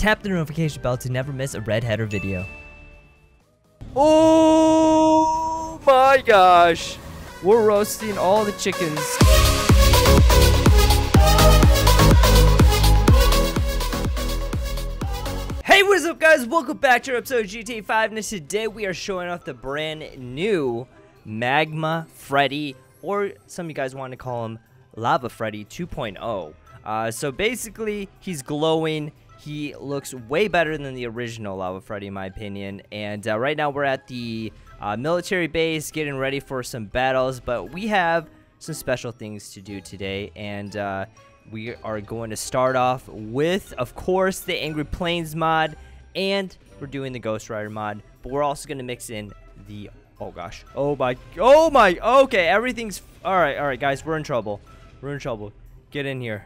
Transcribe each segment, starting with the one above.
tap the notification bell to never miss a RedHatter video. Oh my gosh! We're roasting all the chickens. Hey, what is up guys? Welcome back to our episode of GTA 5 and today we are showing off the brand new Magma Freddy, or some of you guys want to call him Lava Freddy 2.0. Uh, so basically, he's glowing. He looks way better than the original Lava Freddy, in my opinion. And uh, right now, we're at the uh, military base, getting ready for some battles. But we have some special things to do today. And uh, we are going to start off with, of course, the Angry Planes mod. And we're doing the Ghost Rider mod. But we're also going to mix in the... Oh, gosh. Oh, my... Oh, my... Okay, everything's... All right, all right, guys. We're in trouble. We're in trouble. Get in here.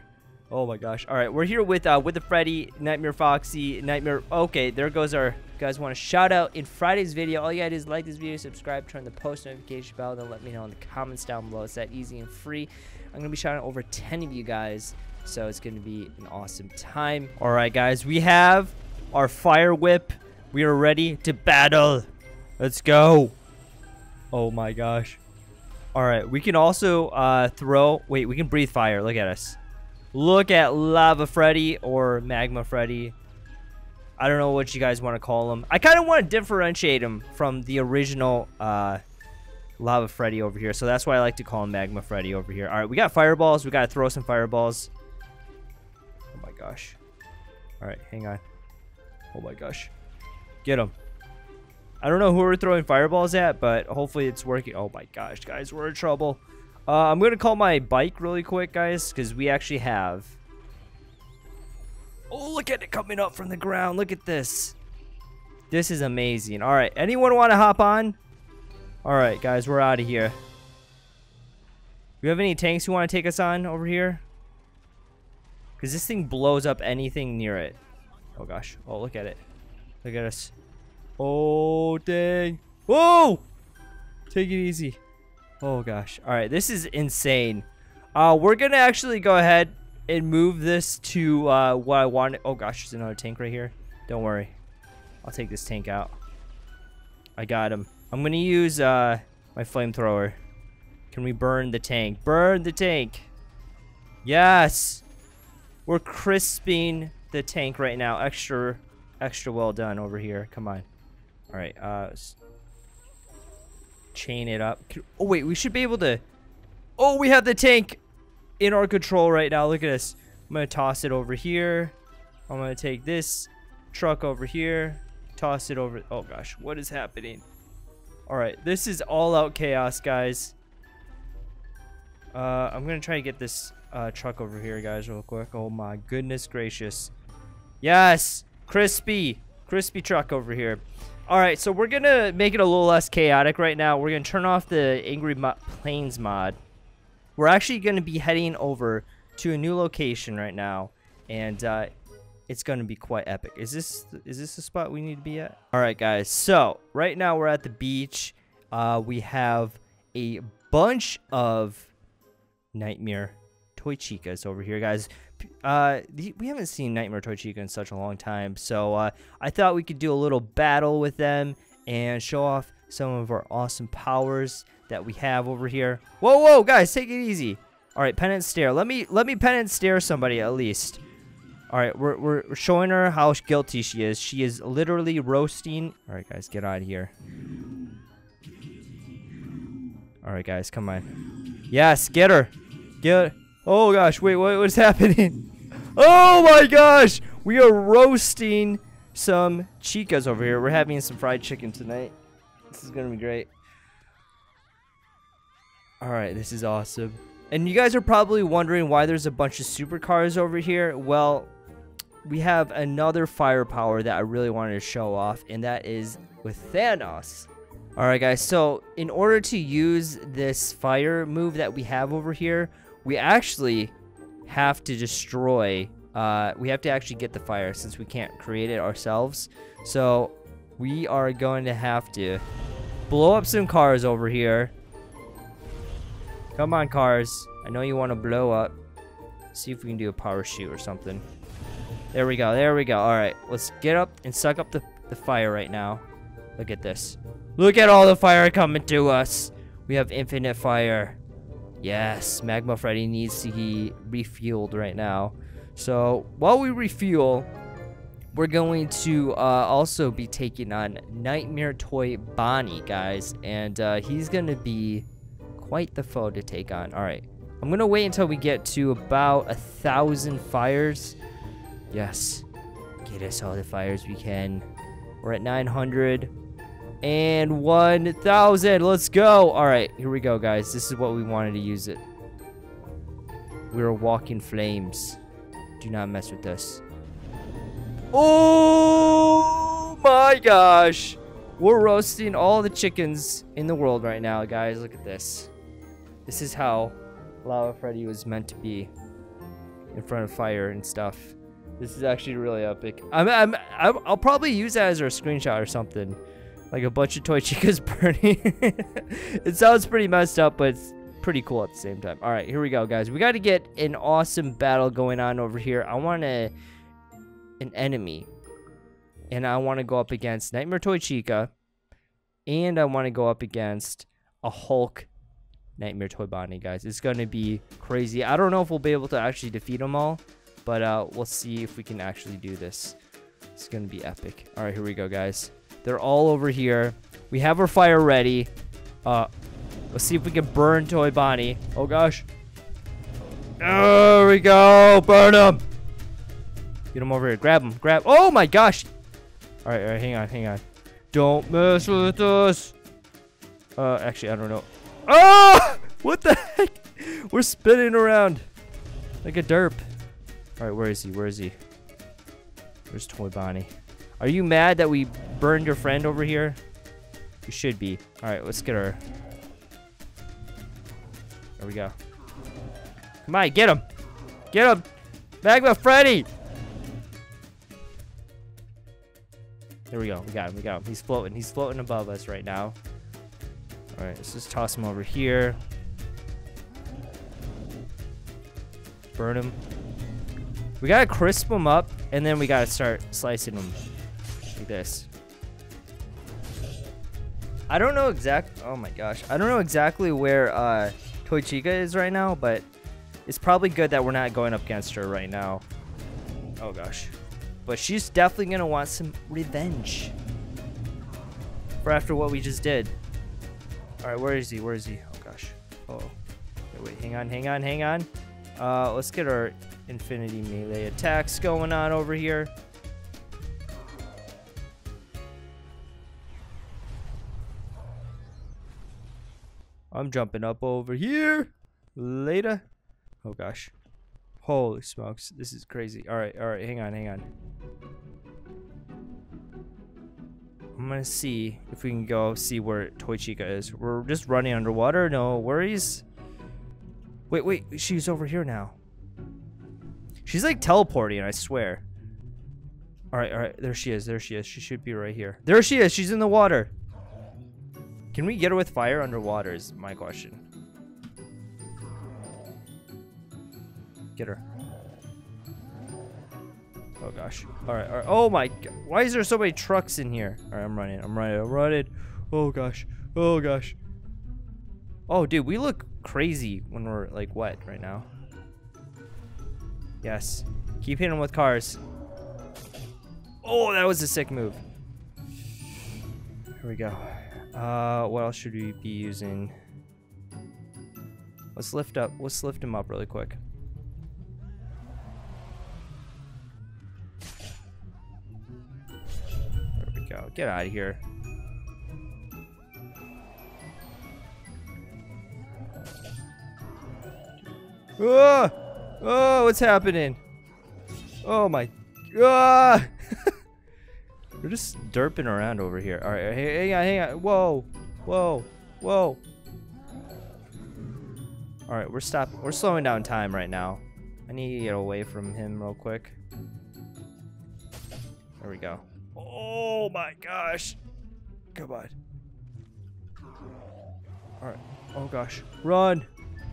Oh my gosh. All right, we're here with uh, with the Freddy, Nightmare Foxy, Nightmare. Okay, there goes our. Guys want to shout out in Friday's video? All you gotta do is like this video, subscribe, turn the post notification bell, then let me know in the comments down below. It's that easy and free. I'm gonna be shouting out over 10 of you guys, so it's gonna be an awesome time. All right, guys, we have our fire whip. We are ready to battle. Let's go. Oh my gosh. All right, we can also uh, throw. Wait, we can breathe fire. Look at us. Look at Lava Freddy or Magma Freddy. I don't know what you guys want to call him. I kind of want to differentiate him from the original uh, Lava Freddy over here. So that's why I like to call him Magma Freddy over here. All right, we got fireballs. We got to throw some fireballs. Oh my gosh. All right, hang on. Oh my gosh. Get him. I don't know who we're throwing fireballs at, but hopefully it's working. Oh my gosh, guys, we're in trouble. Uh, I'm going to call my bike really quick, guys, because we actually have... Oh, look at it coming up from the ground. Look at this. This is amazing. All right, anyone want to hop on? All right, guys, we're out of here. Do you have any tanks who want to take us on over here? Because this thing blows up anything near it. Oh, gosh. Oh, look at it. Look at us. Oh, dang. Whoa! Take it easy. Oh gosh. All right, this is insane. Uh, we're gonna actually go ahead and move this to uh, what I want. Oh gosh, there's another tank right here. Don't worry. I'll take this tank out. I got him. I'm gonna use uh, my flamethrower. Can we burn the tank? Burn the tank. Yes. We're crisping the tank right now. Extra, extra well done over here. Come on. All right. Uh, chain it up. Oh, wait, we should be able to... Oh, we have the tank in our control right now. Look at this. I'm going to toss it over here. I'm going to take this truck over here. Toss it over... Oh, gosh. What is happening? All right. This is all-out chaos, guys. Uh, I'm going to try to get this uh, truck over here, guys, real quick. Oh, my goodness gracious. Yes! Crispy! Crispy truck over here. Alright, so we're to make it a little less chaotic right now. We're to turn off the Angry Mo Planes mod. We're actually to be heading over to a new location right now. And uh, it's to be quite epic. Is this is this the spot we need to be at? Alright, guys. So, right now we're at the beach. Uh, we have a bunch of Nightmare Toy Chicas over here, guys uh, we haven't seen Nightmare Toy Chica in such a long time, so uh, I thought we could do a little battle with them and show off some of our awesome powers that we have over here. Whoa, whoa, guys, take it easy. All right, penance stare. Let me let me penance stare somebody at least. All right, we're we're showing her how guilty she is. She is literally roasting. All right, guys, get out of here. All right, guys, come on. Yes, get her. Get. Oh gosh, wait, what, what is happening? Oh my gosh! We are roasting some chicas over here. We're having some fried chicken tonight. This is gonna be great. Alright, this is awesome. And you guys are probably wondering why there's a bunch of supercars over here. Well, we have another firepower that I really wanted to show off, and that is with Thanos. Alright guys, so in order to use this fire move that we have over here, we actually have to destroy, uh, we have to actually get the fire since we can't create it ourselves. So we are going to have to blow up some cars over here. Come on, cars. I know you want to blow up. See if we can do a power shoot or something. There we go. There we go. All right. Let's get up and suck up the, the fire right now. Look at this. Look at all the fire coming to us. We have infinite fire. Yes, Magma Freddy needs to be refueled right now. So while we refuel, we're going to uh, also be taking on Nightmare Toy Bonnie, guys. And uh, he's going to be quite the foe to take on. All right. I'm going to wait until we get to about a thousand fires. Yes. Get us all the fires we can. We're at 900 and 1,000. Let's go. All right, here we go, guys. This is what we wanted to use it. We're walking flames. Do not mess with us. Oh my gosh. We're roasting all the chickens in the world right now, guys. Look at this. This is how Lava Freddy was meant to be in front of fire and stuff. This is actually really epic. I'm, I'm, i will probably use that as our screenshot or something. Like a bunch of toy chicas burning. it sounds pretty messed up, but it's pretty cool at the same time. All right, here we go, guys. We got to get an awesome battle going on over here. I want a, an enemy. And I want to go up against Nightmare Toy Chica. And I want to go up against a Hulk Nightmare Toy Bonnie, guys. It's going to be crazy. I don't know if we'll be able to actually defeat them all. But uh, we'll see if we can actually do this. It's going to be epic. All right, here we go, guys. They're all over here. We have our fire ready. Uh, let's see if we can burn Toy Bonnie. Oh, gosh. There we go. Burn him. Get him over here. Grab him. Grab. Oh, my gosh. All right, all right. Hang on. Hang on. Don't mess with us. Uh, actually, I don't know. Oh! What the heck? We're spinning around like a derp. All right, where is he? Where is he? Where's Toy Bonnie? Are you mad that we burned your friend over here? You should be. Alright, let's get her. There we go. Come on, get him! Get him! Magma Freddy! There we go. We got him. We got him. He's floating. He's floating above us right now. Alright, let's just toss him over here. Burn him. We gotta crisp them up, and then we gotta start slicing them like this. I don't know exact. Oh my gosh, I don't know exactly where uh, Toy Chica is right now, but it's probably good that we're not going up against her right now. Oh gosh, but she's definitely gonna want some revenge for after what we just did. All right, where is he? Where is he? Oh gosh. Oh, wait, wait, hang on, hang on, hang on. Uh, let's get our infinity melee attacks going on over here. I'm jumping up over here. Later. Oh gosh. Holy smokes. This is crazy. Alright, alright, hang on, hang on. I'm gonna see if we can go see where Toy Chica is. We're just running underwater, no worries. Wait, wait, she's over here now. She's like teleporting, I swear. Alright, alright, there she is, there she is. She should be right here. There she is, she's in the water. Can we get her with fire underwater is my question. Get her. Oh gosh. Alright, alright. Oh my god. Why is there so many trucks in here? Alright, I'm running. I'm running. I'm running. Oh gosh. Oh gosh. Oh dude, we look crazy when we're like wet right now. Yes. Keep hitting them with cars. Oh, that was a sick move. Here we go. Uh, what else should we be using? Let's lift up. Let's lift him up really quick. There we go. Get out of here. Ah! Oh, what's happening? Oh my. Ah! We're just derping around over here. All right, hang on, hang on. Whoa, whoa, whoa. All right, we're stopping. We're slowing down time right now. I need to get away from him real quick. There we go. Oh my gosh. Come on. All right. Oh gosh. Run.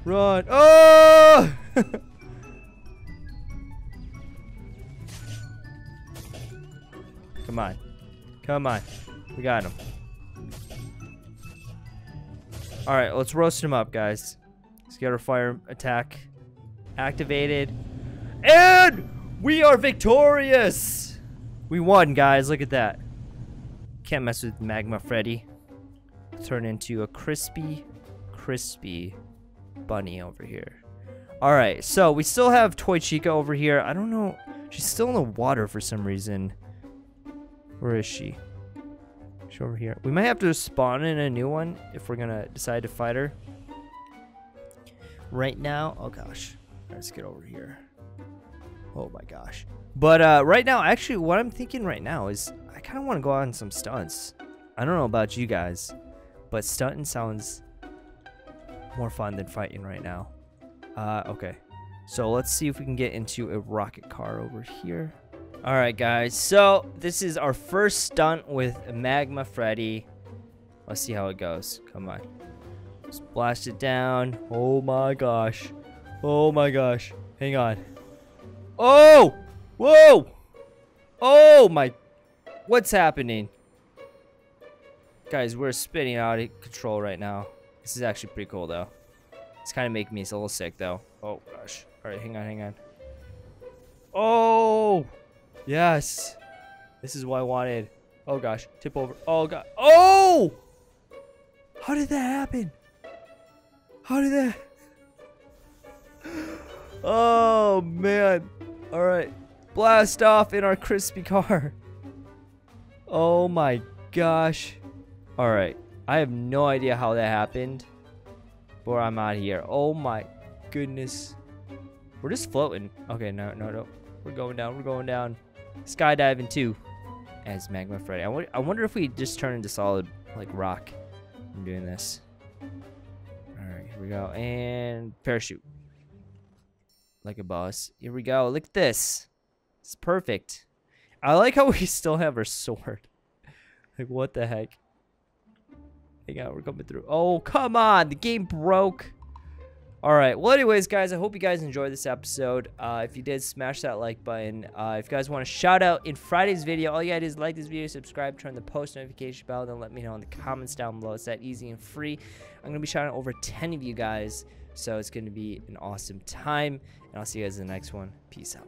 Run. Oh! Come on. Come on. We got him. Alright, let's roast him up, guys. Let's get our fire attack activated. And we are victorious! We won, guys. Look at that. Can't mess with Magma Freddy. Turn into a crispy, crispy bunny over here. Alright, so we still have Toy Chica over here. I don't know. She's still in the water for some reason. Where is she? She's over here. We might have to spawn in a new one if we're gonna decide to fight her. Right now, oh gosh. Let's get over here. Oh my gosh. But uh, right now, actually, what I'm thinking right now is I kind of want to go on some stunts. I don't know about you guys, but stunting sounds more fun than fighting right now. Uh, okay. So let's see if we can get into a rocket car over here. All right, guys. So this is our first stunt with Magma Freddy. Let's see how it goes. Come on. Splash it down. Oh my gosh. Oh my gosh. Hang on. Oh! Whoa! Oh my... What's happening? Guys, we're spinning out of control right now. This is actually pretty cool, though. It's kind of making me a little sick, though. Oh, gosh. All right, hang on, hang on. Oh! Yes. This is what I wanted. Oh gosh. Tip over. Oh god. Oh! How did that happen? How did that? Oh man. All right. Blast off in our crispy car. Oh my gosh. All right. I have no idea how that happened. But I'm out here. Oh my goodness. We're just floating. Okay, no, no, no. We're going down. We're going down skydiving too as Magma Freddy. I, wonder if we just turn into solid like rock I'm doing this. Alright, here we go. And parachute. Like a boss. Here we go. Look at this. It's perfect. I like how we still have our sword. like, what the heck? Hang on, we're coming through. Oh, come on. The game broke. All right. Well, anyways, guys, I hope you guys enjoyed this episode. Uh, if you did, smash that like button. Uh, if you guys want to shout out in Friday's video, all you gotta do is like this video, subscribe, turn the post notification bell, then let me know in the comments down below. It's that easy and free. I'm to be shouting out over 10 of you guys, so it's to be an awesome time. And I'll see you guys in the next one. Peace out.